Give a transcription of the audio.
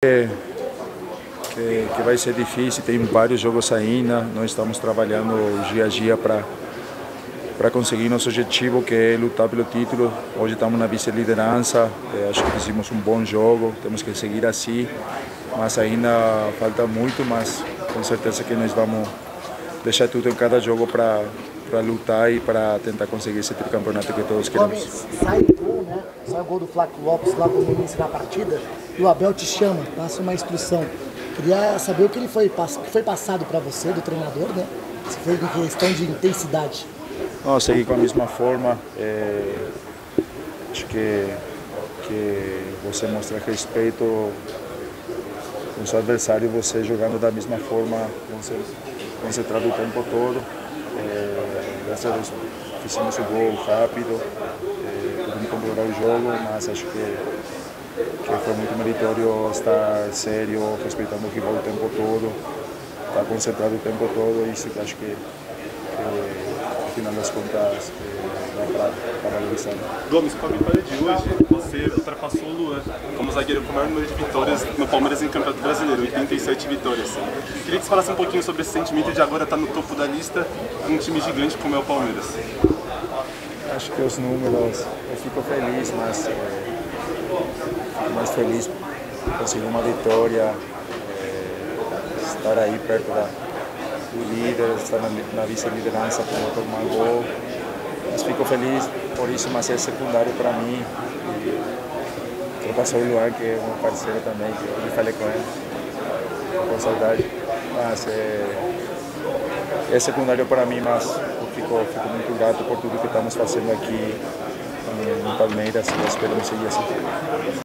Que, que, vai ser difícil, tem vários jogos ainda, nós estamos trabalhando dia a dia para conseguir nosso objetivo que é lutar pelo título. Hoje estamos na vice-liderança, eh, acho que fizemos um bom jogo, temos que seguir assim, mas ainda falta muito, mas com certeza que nós vamos deixar tudo em cada jogo para para lutar e para tentar conseguir esse tricampeonato que todos queremos. Sai o gol, né? Sai o gol do Flávio Lopes logo no início da partida e o Abel te chama, passa uma instrução. Queria saber o que ele foi, que foi passado para você do treinador, né? Se foi em questão de intensidade. Não, segui com a mesma forma. É, acho que, que você mostra respeito com o seu adversário, você jogando da mesma forma, concentrado o tempo todo. É, graças a Deus fizemos o gol rápido, é, podemos controlar o jogo, mas acho que, que foi muito meritório estar sério, respeitando o rival o tempo todo, estar concentrado o tempo todo, isso que acho que, final das contas é, dá para valorizar. Gomes, com a vitória de hoje, você ultrapassou o Luan como zagueiro com o maior número de vitórias no Palmeiras em Campeonato Brasileiro, 87 vitórias. Queria que você falasse um pouquinho sobre esse sentimento de agora estar no topo da lista com um time gigante como é o Palmeiras. Acho que os números, eu fico feliz, mas é, mais feliz conseguir uma vitória, é, estar aí perto da, do líder, estar na, na vice-liderança com o tomar gol. Mas fico feliz por isso, mas é secundário para mim. Quero passar o Luan, que é um parceiro também, que eu falei com ele, com saudade. Mas é, é secundário para mim, mas eu fico, fico muito grato por tudo que estamos fazendo aqui no Palmeiras e esperamos seguir assim.